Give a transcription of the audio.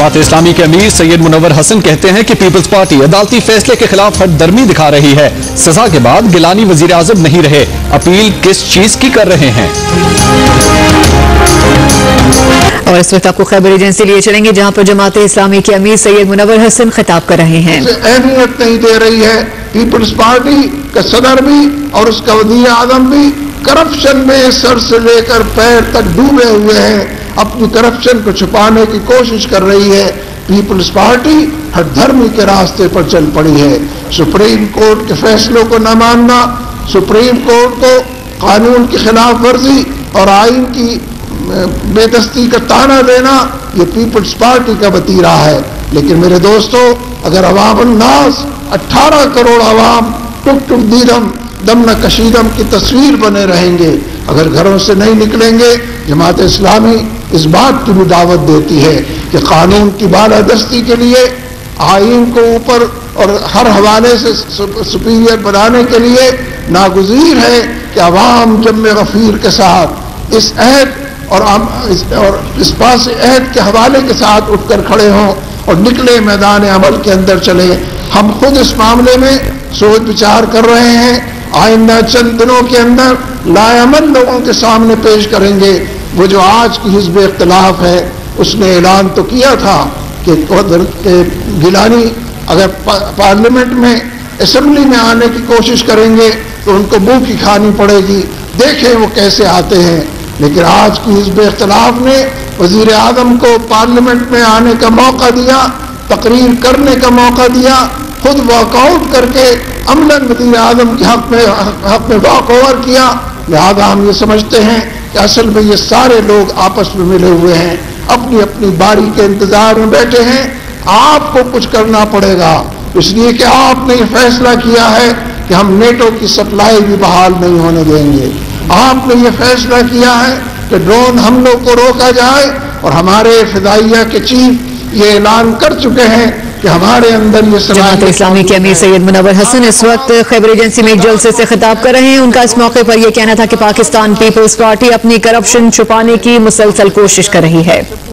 جماعت اسلامی کے امیر سید منور حسن کہتے ہیں کہ پیپلز پارٹی عدالتی فیصلے کے خلاف ہٹ درمی دکھا رہی ہے۔ سزا کے بعد گیلانی وزیراعظم نہیں رہے۔ اپیل کس چیز کی کر رہے ہیں؟ اور اس وقت آپ کو خبر ایجنسی لیے چلیں گے جہاں پر جماعت اسلامی کے امیر سید منور حسن خطاب کر رہے ہیں۔ اہمیت نہیں دے رہی ہے۔ پیپلز پارٹی کا صدر بھی اور اس کا وزیر اعظم بھی کرپشن میں سر سے لے کر پیر تک ڈوبے ہوئے ہیں۔ اپنی کرپشن کو چھپانے کی کوشش کر رہی ہے۔ پیپلز پارٹی ہر دھرم کے راستے پر چل پڑی ہے۔ سپریم کورٹ کے فیصلوں کو نہ ماننا سپریم کورٹ کو قانون کی خلاف ورزی اور آئین کی بے دستی کا تانا دینا، یہ پیپلز پارٹی کا وتیرہ ہے۔ لیکن میرے دوستو، اگر عوام الناس اٹھارہ کروڑ عوام ٹک ٹک دیدم دم نہ کشیدم کی تصویر بنے رہیں گے۔ اگر گھروں سے نہیں نکلیں گے، جماعت اسلامی اس بات کی بھی دعوت دیتی ہے کہ قانون کی بالادستی کے لیے، آئین کو اوپر اور ہر حوالے سے سپیریئر بنانے کے لیے ناگزیر ہے کہ عوام جم غفیر کے ساتھ اس عہد اور اس پاس عہد کے حوالے کے ساتھ اٹھ کر کھڑے ہوں اور نکلے میدان عمل کے اندر چلے، ہم خود اس معاملے میں سوچ بچار کر رہے ہیں۔ آئندہ چند دنوں کے اندر لایامن لوگوں کے سامنے پیش کریں گے، وہ جو آج کی حزب اختلاف ہے، اس نے اعلان تو کیا تھا کہ گیلانی اگر پارلیمنٹ میں اسمبلی میں آنے کی کوشش کریں گے تو ان کو منہ کی کھانی پڑے گی۔ دیکھیں وہ کیسے آتے ہیں۔ لیکن آج کی حزب اختلاف نے وزیر اعظم کو پارلیمنٹ میں آنے کا موقع دیا، تقریر کرنے کا موقع دیا خود واک آؤٹ کر کے عملاً وزیر اعظم کے حق میں حق میں واک اوور کیا۔ لہذا ہم یہ سمجھتے ہیں کہ اصل میں یہ سارے لوگ آپس میں ملے ہوئے ہیں۔ اپنی اپنی باری کے انتظار میں بیٹھے ہیں۔ آپ کو کچھ کرنا پڑے گا۔ اس لیے کہ آپ نے یہ فیصلہ کیا ہے کہ ہم نیٹو کی سپلائی بھی بحال نہیں ہونے دیں گے۔ آپ نے یہ فیصلہ کیا ہے کہ ڈرون حملوں کو روکا جائے اور ہمارے فضائیہ کے چیف یہ اعلان کر چکے ہیں کہ ہمارے اندر یہ جماعت اسلامی کے امیر سید منور حسن اس وقت خیبر ایجنسی میں ایک جلسے سے خطاب کر رہے ہیں۔ ان کا اس موقع پر یہ کہنا تھا کہ پاکستان پیپلز پارٹی اپنی کرپشن چھپانے کی مسلسل کوشش کر رہی ہے۔